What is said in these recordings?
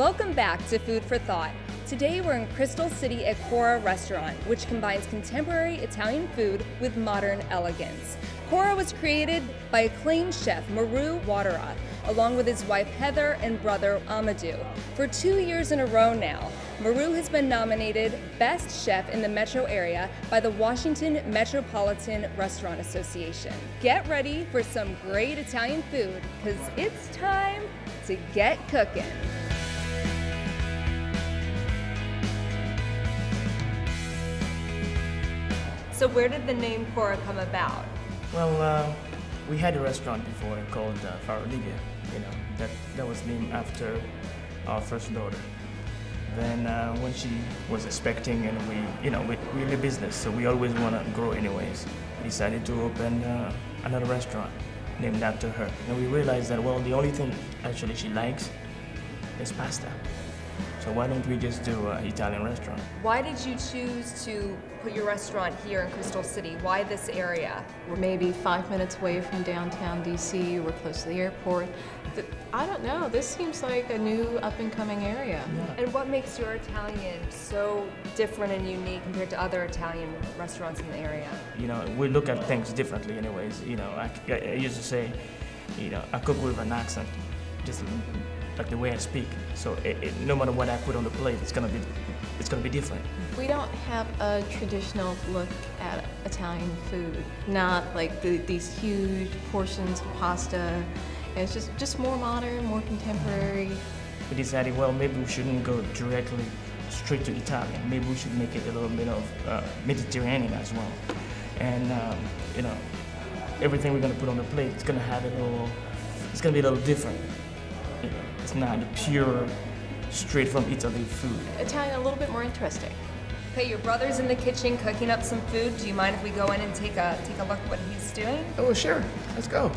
Welcome back to Food for Thought. Today we're in Crystal City at Kora Restaurant, which combines contemporary Italian food with modern elegance. Kora was created by acclaimed chef Morou Ouattara, along with his wife Heather and brother Amadou. For two years in a row now, Maru has been nominated Best Chef in the metro area by the Washington Metropolitan Restaurant Association. Get ready for some great Italian food, because it's time to get cooking. So where did the name Kora come about? Well, uh, we had a restaurant before called uh, Farrah Olivia. You know, that, that was named after our first daughter. Then uh, when she was expecting and we, you know, we, we're in business, so we always want to grow anyways. We decided to open uh, another restaurant named after her. And we realized that, well, the only thing actually she likes is pasta. So why don't we just do an Italian restaurant? Why did you choose to put your restaurant here in Crystal City? Why this area? We're maybe five minutes away from downtown DC. We're close to the airport. The, I don't know. This seems like a new up and coming area. Yeah. And what makes your Italian so different and unique compared to other Italian restaurants in the area? You know, we look at things differently anyways. You know, I, I used to say, you know, I cook with an accent. Just like the way I speak. So it, it, no matter what I put on the plate, it's gonna be it's gonna be different. We don't have a traditional look at Italian food. Not like the, these huge portions of pasta. It's just just more modern, more contemporary. We decided, well, maybe we shouldn't go directly straight to Italian. Maybe we should make it a little bit of uh, Mediterranean as well. And um, you know, everything we're gonna put on the plate, it's gonna have a little, it's gonna be a little different. You know, it's not pure, straight from Italy food. Italian a little bit more interesting. Okay, your brother's in the kitchen cooking up some food. Do you mind if we go in and take a take a look at what he's doing? Oh, sure. Let's go.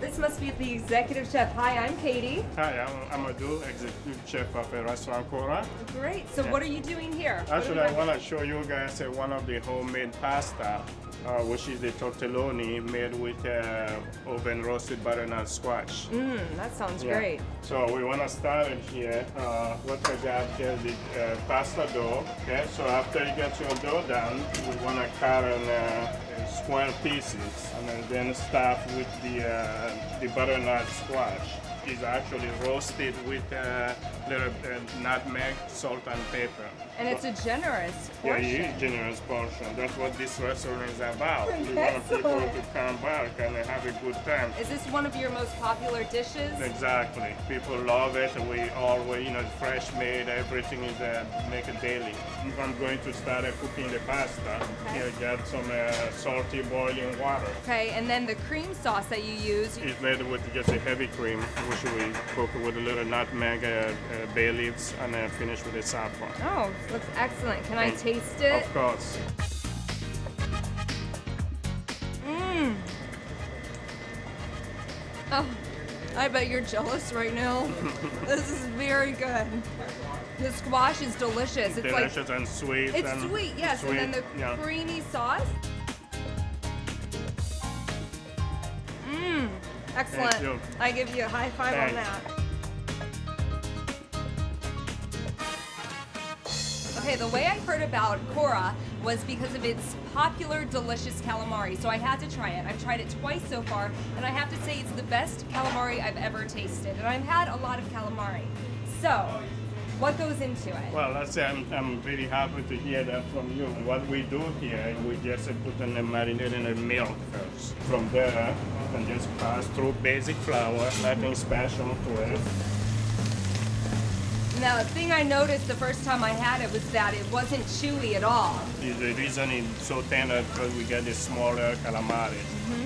This must be the executive chef. Hi, I'm Katie. Hi, I'm Amadou, executive chef of a restaurant Kora. Great. So what are you doing here? Actually, I want to show you guys uh, one of the homemade pasta, uh, which is the tortelloni made with uh, oven roasted butternut squash. Mm, that sounds Yeah. great. So we want to start it here. Uh, what I got here is the uh, pasta dough. Okay, so after you get your dough done, we want to cut in uh, square pieces and then stuff with the uh, the butternut squash. It's actually roasted with uh, little uh, nutmeg, salt, and pepper. And it's a generous portion. Yeah, huge generous portion. That's what this restaurant is about. We want people to come back and have a good time. Is this one of your most popular dishes? Exactly. People love it. We always, you know, fresh made. Everything is uh, make it daily. If I'm going to start uh, cooking the pasta, here get some uh, salty boiling water. Okay, and then the cream sauce that you use. It's made with just a heavy cream, we cook with a little nutmeg, uh, uh, bay leaves, and then finish with a saffron. Oh, looks excellent. Can I taste it? Of course. Mmm. Oh, I bet you're jealous right now. this is very good. The squash is delicious. It's like and sweet. it's and sweet, yes, and then the yeah. creamy sauce. Excellent. I give you a high five on that. Okay, the way I heard about Kora was because of its popular, delicious calamari. So I had to try it. I've tried it twice so far, and I have to say it's the best calamari I've ever tasted. And I've had a lot of calamari. So, what goes into it? Well, that's, I'm, I'm very happy to hear that from you. What we do here, we just put in the marinade in the milk first. From there, can just pass through basic flour, nothing special to it. Now, the thing I noticed the first time I had it was that it wasn't chewy at all. The the reason it's so tender because we get the smaller calamari.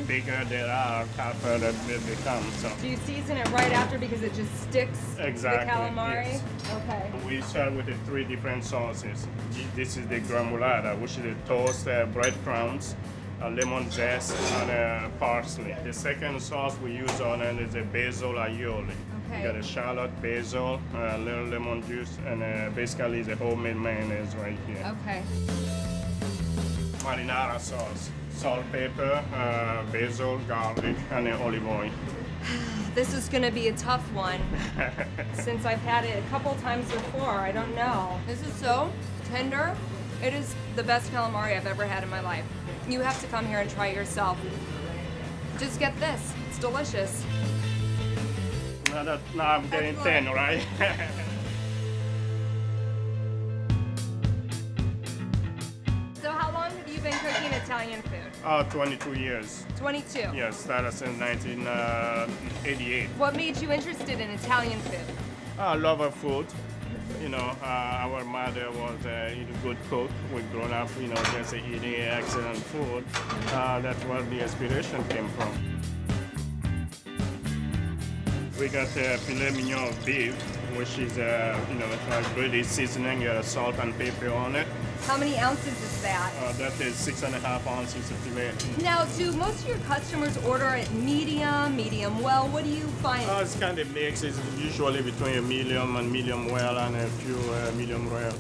Bigger they are, tougher they become. So Do you season it right after because it just sticks Exactly, the calamari? yes. Okay. we start with the three different sauces. This is the gremolata, which is the toast uh, breadcrumbs, uh, lemon zest, and uh, parsley. The second sauce we use on it is a basil aioli. Okay. You got a shallot, basil, a little lemon juice, and uh, basically the homemade mayonnaise right here. Okay. Marinara sauce, salt, pepper, uh, basil, garlic, and uh, olive oil. This is gonna be a tough one since I've had it a couple times before. I don't know. This is so tender. It is the best calamari I've ever had in my life. You have to come here and try it yourself. Just get this. It's delicious. Now, that, now I'm getting That's thin, right? So how long have you been cooking Italian food? oh, 22 years. 22. Yes, started since 1988. What made you interested in Italian food? I love our food. You know, uh, our mother was a good cook. We grown up, you know, just eating excellent food. Uh, that's where the inspiration came from. We got uh, filet mignon of beef, which is, uh, you know, has really seasoning, uh, salt and pepper on it. How many ounces is that? Uh, that is six and a half ounces of filet. Now, do most of your customers order it medium, medium well? What do you find? Uh, it's kind of mixed. It's usually between a medium and medium well and a few uh, medium rare.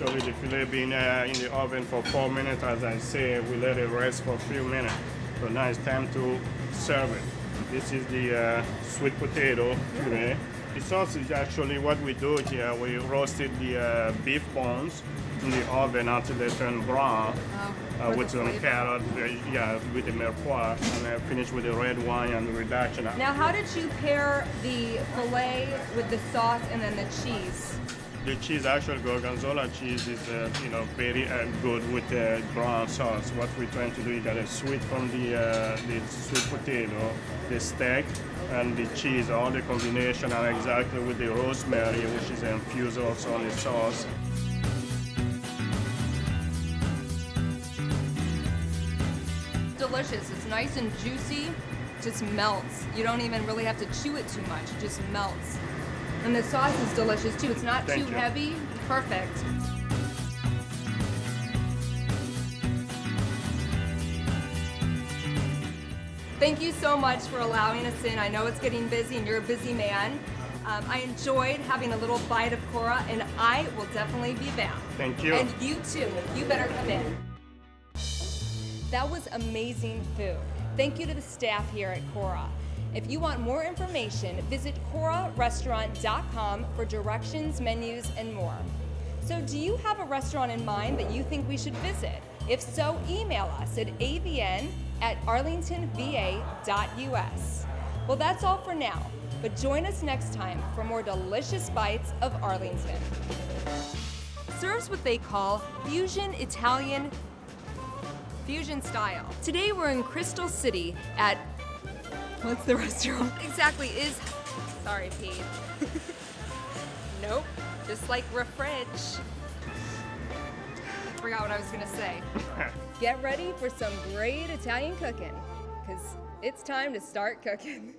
So with the filet being uh, in the oven for four minutes, as I say, we let it rest for a few minutes. So now it's time to serve it. This is the uh, sweet potato puree. The sauce is actually what we do here. We roasted the uh, beef bones in the oven until they turn brown Oh, uh, with the some flavor. carrot, uh, yeah, with the mirepoix, and uh, finish with the red wine and the reduction. Now, how did you pair the filet with the sauce and then the cheese? The cheese, actual gorgonzola cheese, is uh, you know very uh, good with the brown sauce. What we're trying to do, you got a sweet from the uh, the sweet potato, the steak, and the cheese. All the combination are exactly with the rosemary, which is infused also on the sauce. Delicious. It's nice and juicy. Just melts. You don't even really have to chew it too much. It just melts. And the sauce is delicious too. It's not Thank too you. heavy. Perfect. Thank you so much for allowing us in. I know it's getting busy and you're a busy man. Um, I enjoyed having a little bite of Kora, and I will definitely be back. Thank you. And you too. You better come in. That was amazing food. Thank you to the staff here at Kora. If you want more information, visit korarestaurant.com for directions, menus, and more. So, do you have a restaurant in mind that you think we should visit? If so, email us at avn at arlingtonva.us. Well, that's all for now, but join us next time for more delicious bites of Arlington. Serves what they call fusion Italian fusion style. Today we're in Crystal City at what's the restaurant? Exactly is sorry Pete. nope. Just like refridge. Forgot what I was gonna say. Get ready for some great Italian cooking, cause it's time to start cooking.